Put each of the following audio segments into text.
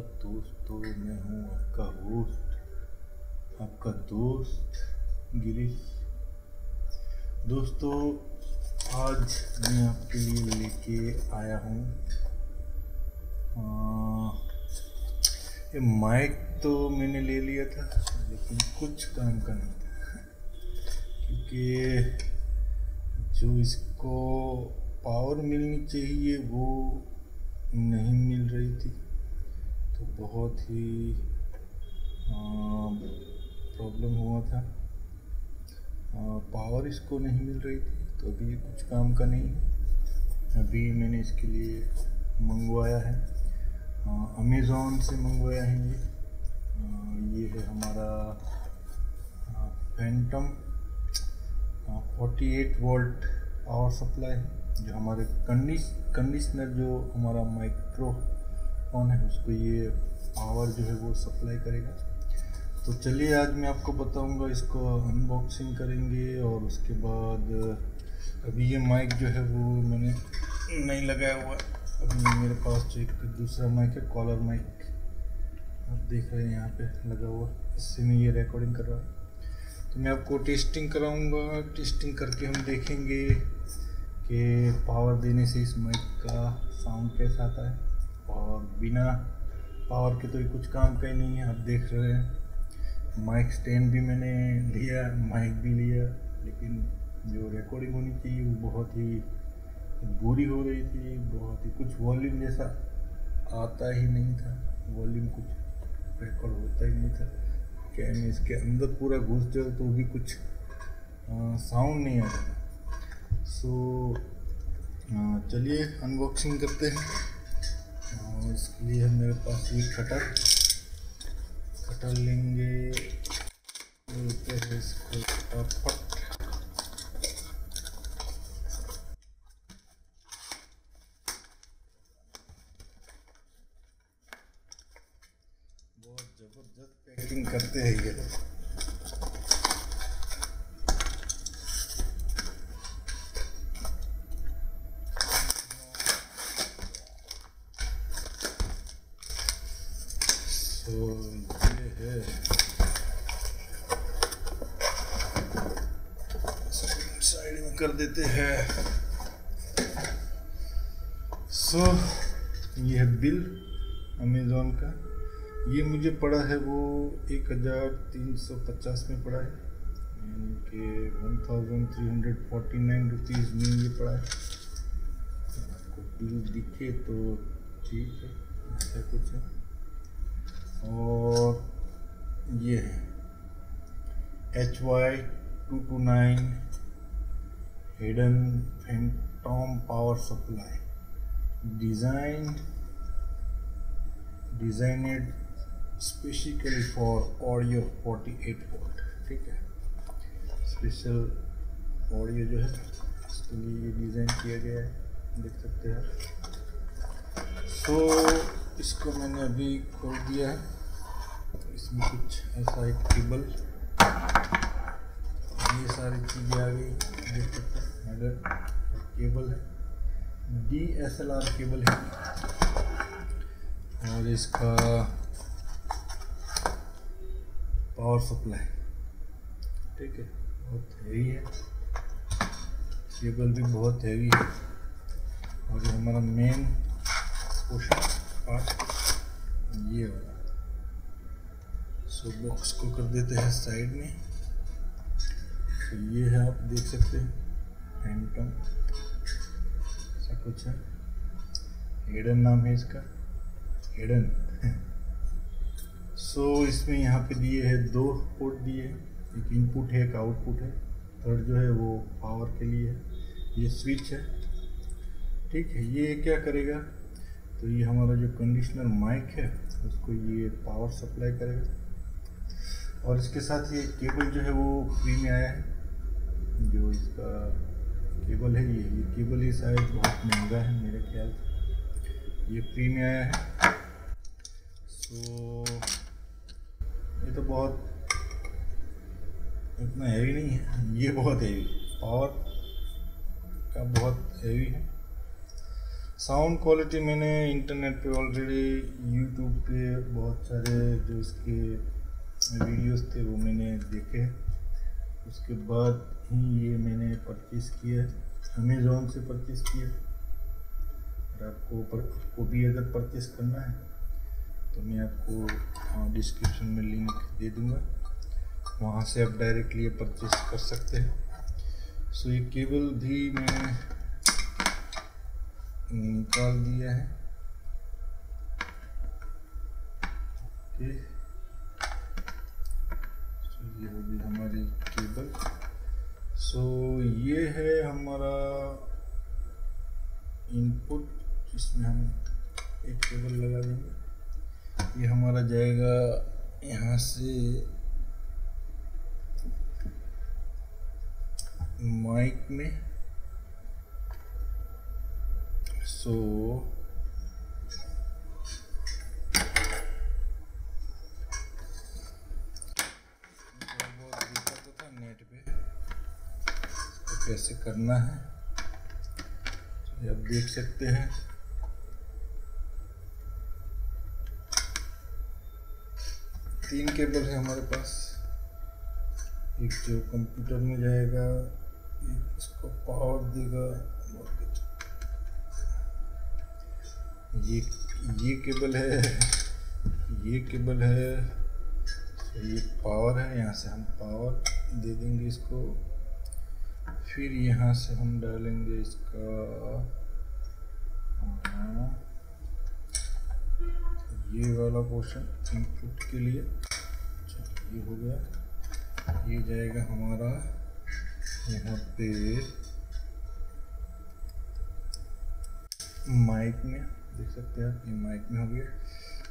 दोस्तों मैं हूँ आपका होस्ट। आपका दोस्त, गिरीश। दोस्तों, आज मैं आपके लिए लेके आया हूँ ये माइक तो मैंने ले लिया था, लेकिन कुछ काम का नहीं था। क्योंकि जो इसको पावर मिलनी चाहिए, वो नहीं मिल रही थी। तो बहुत ही प्रॉब्लम हुआ था। पावर इसको नहीं मिल रही थी तो अभी ये कुछ काम का नहीं है। अभी मैंने इसके लिए मंगवाया है। अमेज़ोन से मंगवाया है ये। ये है हमारा फैंटम 48 वोल्ट पावर सप्लाई है, जो हमारे कंडीश कंडीशनर जो हमारा माइक्रोफोन है उसको ये पावर जो है वो सप्लाई करेगा। तो चलिए, आज मैं आपको बताऊँगा, इसको अनबॉक्सिंग करेंगे और उसके बाद, अभी ये माइक जो है वो मैंने नहीं लगाया हुआ है। अभी मेरे पास जो एक दूसरा माइक है कॉलर माइक आप देख रहे हैं, यहाँ पे लगा हुआ। इससे मैं ये रिकॉर्डिंग कर रहा हूँ। तो मैं आपको टेस्टिंग कराऊँगा। टेस्टिंग करके हम देखेंगे कि पावर देने से इस माइक का साउंड कैसा आता है। और बिना पावर के तो ये कुछ काम का ही नहीं है, आप देख रहे हैं। माइक स्टैंड भी मैंने लिया माइक भी लिया, लेकिन जो रिकॉर्डिंग होनी चाहिए वो बहुत ही बुरी हो रही थी, बहुत ही कुछ वॉल्यूम जैसा आता ही नहीं था। वॉल्यूम कुछ रिकॉर्ड होता ही नहीं था। क्या मैं इसके अंदर पूरा घुस जाऊँ तो भी कुछ साउंड नहीं आता। सो चलिए अनबॉक्सिंग करते हैं। और इसके लिए मेरे पास ये कटर कटर लेंगे। बोलते इसको फटाफट बहुत ज़बरदस्त पैकिंग करते हैं ये लोग तो ये है साइड में कर देते हैं। सो ये है बिल अमेज़ोन का। ये मुझे पड़ा है वो एक हज़ार तीन सौ पचास में पड़ा है। यानी कि one thousand three hundred forty nine rupees में ये पड़ा है। आपको बिल दिखे तो ठीक है, ऐसा कुछ है। और ये है। H Y two two nine hidden phantom power supply design designed specifically for audio 48 volt ठीक है? स्पेशल ऑडियो जो है इसके लिए ये डिज़ाइन किया गया है देख सकते हैं सो so, इसको मैंने अभी खोल दिया है। इसमें कुछ ऐसा एक केबल ये सारी चीज़ें आ गई देख सकते हैं। अगर केबल है। D S L R cable है। और इसका पावर सप्लाई ठीक है, बहुत हैवी है। केबल भी बहुत हैवी है। और ये हमारा मेन पोर्शन पार्ट ये वाला। सो बॉक्स को कर देते हैं साइड में। तो ये है, आप देख सकते हैं। फैंटम ऐसा कुछ है? हेडन नाम है इसका। हेडन सो so, इसमें यहाँ पे दिए है दो पोर्ट दिए एक इनपुट है एक आउटपुट है। थर्ड जो है वो पावर के लिए है। ये स्विच है। ठीक है ये क्या करेगा? तो ये हमारा जो कंडीशनर माइक है उसको ये पावर सप्लाई करेगा। और इसके साथ ये केबल जो है वो फ्री में आया है। जो इसका केबल है, ये ये केबल ही शायद बहुत महँगा है मेरे ख्याल ये फ्री में आया है। सो ये तो बहुत इतना हैवी नहीं है, ये बहुत हैवी पावर का बहुत हैवी है। साउंड क्वालिटी मैंने इंटरनेट पे ऑलरेडी यूट्यूब पे बहुत सारे जो इसके वीडियोस थे वो मैंने देखे उसके बाद ये मैंने परचेज़ किया है। अमेज़ोन से परचेज़ किया और आपको पर, आपको भी अगर परचेज़ करना है तो मैं आपको डिस्क्रिप्शन में लिंक दे दूँगा। वहाँ से आप डायरेक्टली ये परचेज़ कर सकते हैं। सो ये केबल भी मैं निकाल दिया है। ओके ये होगी हमारी केबल सो so, ये है हमारा इनपुट इसमें हम एक टेबल लगा देंगे। ये हमारा जाएगा यहाँ से माइक में। सो so, कैसे करना है आप देख सकते हैं। तीन केबल है हमारे पास। एक जो कंप्यूटर में जाएगा, एक इसको पावर देगा ये ये केबल है, ये केबल है, ये पावर है, यहाँ से हम पावर दे देंगे इसको। फिर यहाँ से हम डालेंगे इसका हाँ, ये वाला पोर्शन इनपुट के लिए। ये हो गया। ये जाएगा हमारा यहाँ पे माइक में। देख सकते हैं आप ये माइक में हो गया।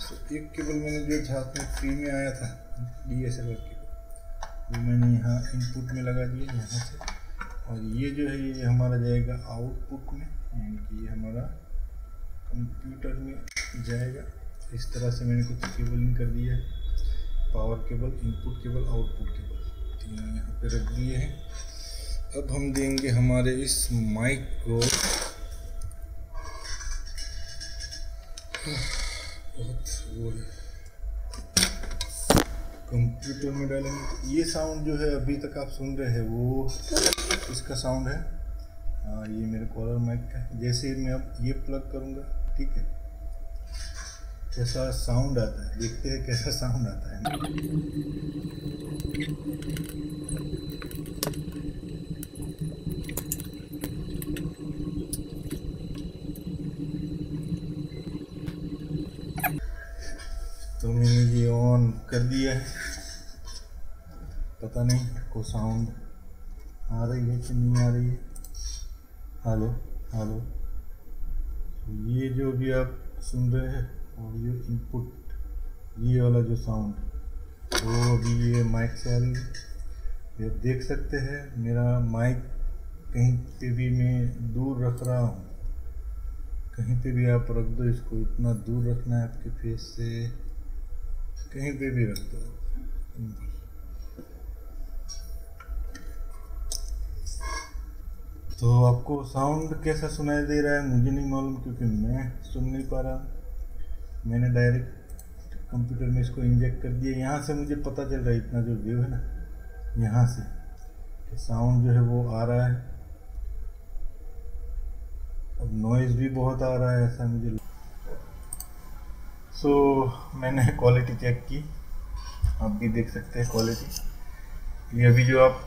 सो एक केबल मैंने जो हाथ में फ्री में आया था D S L R cable वो मैंने यहाँ इनपुट में लगा दिया यहाँ से। और ये जो है, ये हमारा जाएगा आउटपुट में, यानी कि ये हमारा कंप्यूटर में जाएगा। इस तरह से मैंने कुछ केबलिंग कर दिया है। Power cable input cable output cable तीनों यहाँ पे रख दिए हैं। अब हम देंगे हमारे इस माइक को। बहुत वो है। कंप्यूटर में डालेंगे। ये साउंड जो है, अभी तक आप सुन रहे हैं, वो इसका साउंड है। आ, ये मेरे कॉलर माइक का जैसे मैं अब ये प्लग करूँगा ठीक है? कैसा साउंड आता है? देखते हैं कैसा साउंड आता है। तो मैंने ये ऑन कर दिया है। पता नहीं आपको साउंड आ रही है कि नहीं आ रही है। Hello hello. ये जो भी आप सुन रहे हैं ऑडियो इनपुट ये वाला जो साउंड वो अभी ये माइक से आ रही है। ये देख सकते हैं, मेरा माइक कहीं पे भी मैं दूर रख रहा हूँ। कहीं पे भी आप रख दो, इसको इतना दूर रखना है आपके फेस से। कहीं पे भी रख दो। तो आपको साउंड कैसा सुनाई दे रहा है मुझे नहीं मालूम क्योंकि मैं सुन नहीं पा रहा मैंने डायरेक्ट कंप्यूटर में इसको इंजेक्ट कर दिया। यहाँ से मुझे पता चल रहा है इतना जो व्यू है ना यहाँ से कि साउंड जो है वो आ रहा है। अब नॉइज़ भी बहुत आ रहा है ऐसा मुझे सो so, मैंने क्वालिटी चेक की। आप भी देख सकते हैं क्वालिटी ये अभी जो आप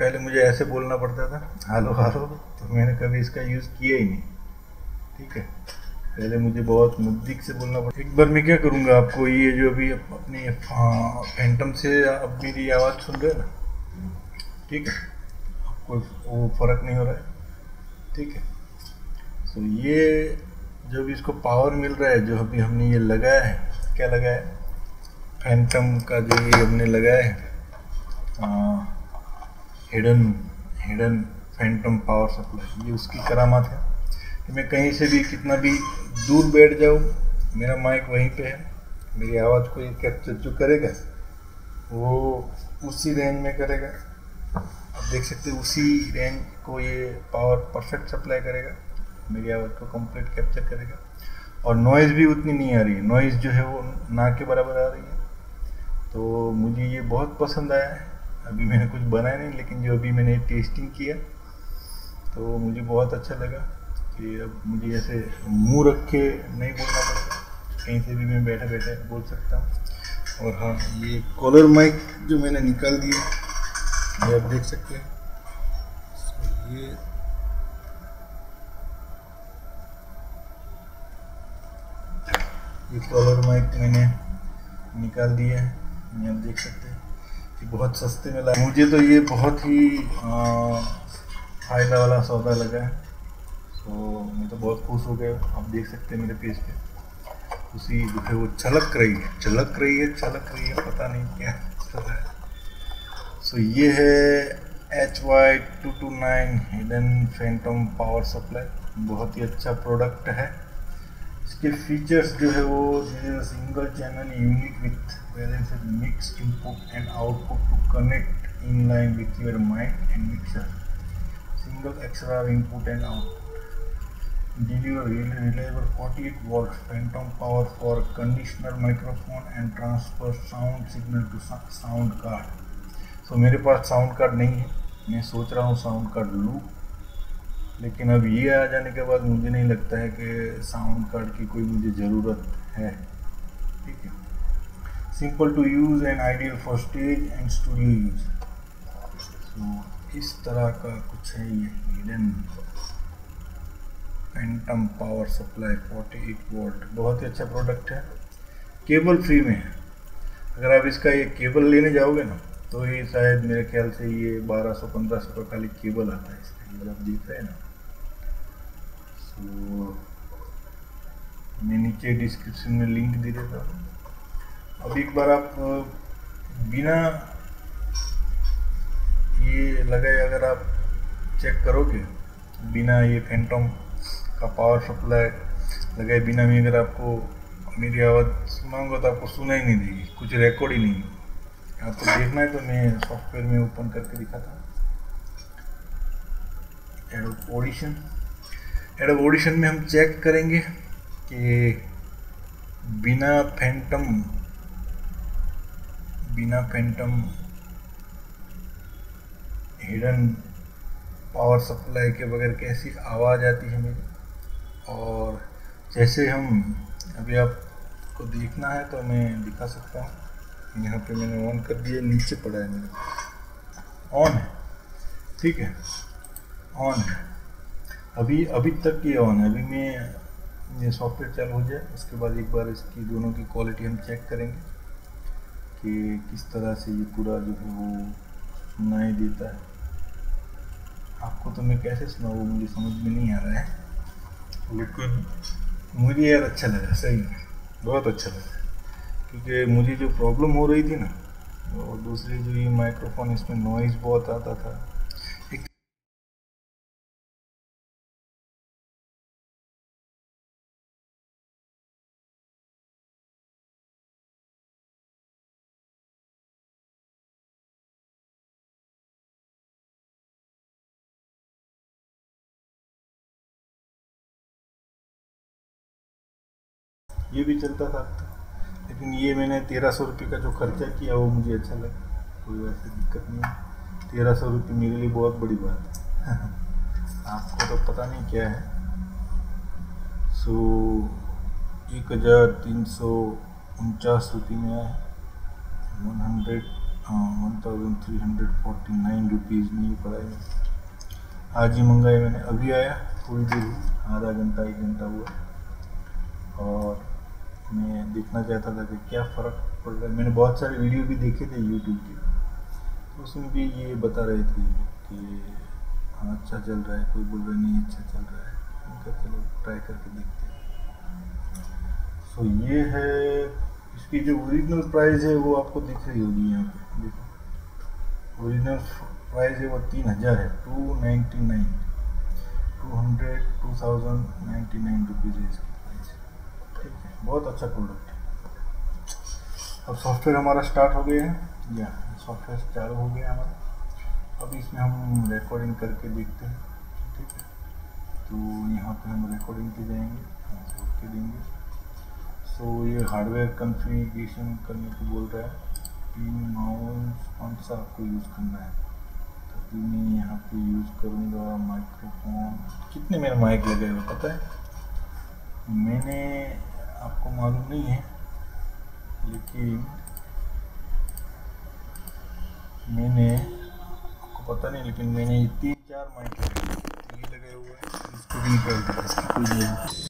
पहले मुझे ऐसे बोलना पड़ता था हालो हालो तो मैंने कभी इसका यूज़ किया ही नहीं। ठीक है? पहले मुझे बहुत नज़दीक से बोलना पड़ता एक बार मैं क्या करूँगा आपको ये जो अभी अपनी फैंटम से अब मेरी आवाज़ सुन रहे ना? ठीक है? कोई वो फ़र्क नहीं हो रहा है। ठीक है? तो ये जब इसको पावर मिल रहा है जो अभी हमने ये लगाया है क्या लगाया है? फैंटम का जो ये हमने लगाया है आ, hidden hidden phantom power supply ये उसकी करामात है कि मैं कहीं से भी कितना भी दूर बैठ जाऊँ, मेरा माइक वहीं पे है, मेरी आवाज़ को ये कैप्चर जो करेगा, वो उसी रेंज में करेगा। आप देख सकते उसी रेंज को ये पावर परफेक्ट सप्लाई करेगा, मेरी आवाज़ को कंप्लीट कैप्चर करेगा। और नॉइज़ भी उतनी नहीं आ रही है नॉइज़ जो है वो ना के बराबर आ रही है। तो मुझे ये बहुत पसंद आया है। अभी मैंने कुछ बनाया नहीं, लेकिन जो अभी मैंने टेस्टिंग किया तो मुझे बहुत अच्छा लगा कि अब मुझे ऐसे मुँह रख के नहीं बोलना पड़ेगा। कहीं से भी मैं बैठे बैठे बोल सकता हूँ। और हाँ ये कॉलर माइक जो मैंने निकाल दिया, ये आप देख सकते हैं। ये ये कॉलर माइक मैंने निकाल दिया है। ये आप देख सकते हैं। बहुत सस्ते में लगा मुझे तो ये बहुत ही फ़ायदा वाला सौदा लगा है। तो मैं तो बहुत खुश हो गया। आप देख सकते हैं मेरे पेज पे। उसी जो है वो चलक रही है। चलक रही है चलक रही है। पता नहीं क्या चल रहा है। सो ये है H Y two two nine hidden phantom power supply बहुत ही अच्छा प्रोडक्ट है। इसके फीचर्स जो है वो single channel unit with balance mix input and output to connect in line with your mic and mixer single extra input and output deliver reliable 48 volt phantom power for conditioner, microphone, and transfer sound signal to sound card. So, मेरे पास sound card नहीं है। मैं सोच रहा हूँ sound card लूँ। लेकिन अब ये आ जाने के बाद मुझे नहीं लगता है कि साउंड कार्ड की कोई मुझे ज़रूरत है। ठीक है? Simple to use and ideal for stage and studio use तो इस तरह का कुछ है ये hidden phantom power supply 48 volt बहुत ही अच्छा प्रोडक्ट है। केबल फ्री में है। अगर आप इसका ये केबल लेने जाओगे ना तो ये शायद मेरे ख्याल से ये 1200 1500 का खाली केबल आता है इसका ये आप देख रहे हैं ना। सो मैं नीचे डिस्क्रिप्शन में लिंक दे देता हूँ। अब एक बार आप बिना ये लगाए अगर आप चेक करोगे, बिना ये फैंटम का पावर सप्लाई लगाए, बिना भी अगर आपको मेरी आवाज़ सुनाऊँगा तो आपको सुना ही नहीं देगी, कुछ रिकॉर्ड ही नहीं आपको देखना है तो मैं सॉफ्टवेयर में ओपन करके दिखाता हूँ। एडोब ऑडिशन एडोब ऑडिशन में हम चेक करेंगे कि बिना फैंटम बिना फैंटम हिडन पावर सप्लाई के बगैर कैसी आवाज़ आती है मेरी? और जैसे हम अभी आपको देखना है तो मैं दिखा सकता हूँ। यहाँ पे मैंने ऑन कर दिया, नीचे पड़ा है मेरे ऑन है। ठीक है। ऑन है। अभी अभी तक ये ऑन है। अभी मैं, ये सॉफ्टवेयर चालू हो जाए, उसके बाद एक बार इसकी दोनों की क्वालिटी हम चेक करेंगे। कि किस तरह से ये पूरा जो है वो सुनाई देता है। आपको तो मैं कैसे सुनाऊँ? मुझे समझ में नहीं आ रहा है। लेकिन मुझे यार अच्छा लगा, सही में। बहुत अच्छा लगा। क्योंकि मुझे जो प्रॉब्लम हो रही थी ना, और दूसरी जो ये माइक्रोफोन इसमें नॉइज़ बहुत आता था। ये भी चलता था। लेकिन ये मैंने तेरह सौ रुपये का जो खर्चा किया, वो मुझे अच्छा लगा। कोई वैसे दिक्कत नहीं है। तेरह सौ रुपये मेरे लिए बहुत बड़ी बात है। आपको तो पता नहीं क्या है। सो, एक हज़ार तीन सौ उनचास रुपये में आया। One hundred one thousand three hundred forty nine rupees में पड़ा है आज ही मंगाए मैंने, अभी आया थोड़ी देर आधा घंटा, एक घंटा हुआ। और मैं देखना चाहता था कि क्या फ़र्क पड़ रहा है। मैंने बहुत सारे वीडियो भी देखे थे यूट्यूब के। तो उसमें भी ये बता रहे थे कि हाँ अच्छा चल रहा है, कोई बोल रहा नहीं अच्छा चल रहा है। उनका चलो ट्राई करके देखते हैं। सो ये है, इसकी जो ओरिजिनल प्राइस है, वो आपको दिख रही होगी यहाँ पे। देखो ओरिजिनल प्राइस है वो तीन हज़ार है two ninety nine two hundred two thousand ninety nine rupees है बहुत अच्छा प्रोडक्ट अब सॉफ्टवेयर हमारा स्टार्ट हो गया है। या सॉफ्टवेयर चालू हो गया हमारा। अब इसमें हम रिकॉर्डिंग करके देखते हैं। ठीक है? तो यहाँ पे हम रिकॉर्डिंग पे जाएँगे ओके देंगे। सो ये हार्डवेयर कन्फिगरेशन करने को बोल रहा है। पिन माउस कौन सा आपको यूज़ करना है? तो मैं यहाँ पे यूज़ करूँगा माइक्रोफोन कितने मेरे माइक लगे हुए पता है? मैंने आपको मालूम नहीं है, लेकिन मैंने, आपको पता नहीं, लेकिन मैंने तीन चार माइक लगे हुए हैं, इसको भी निकाल दिया इसकी कोई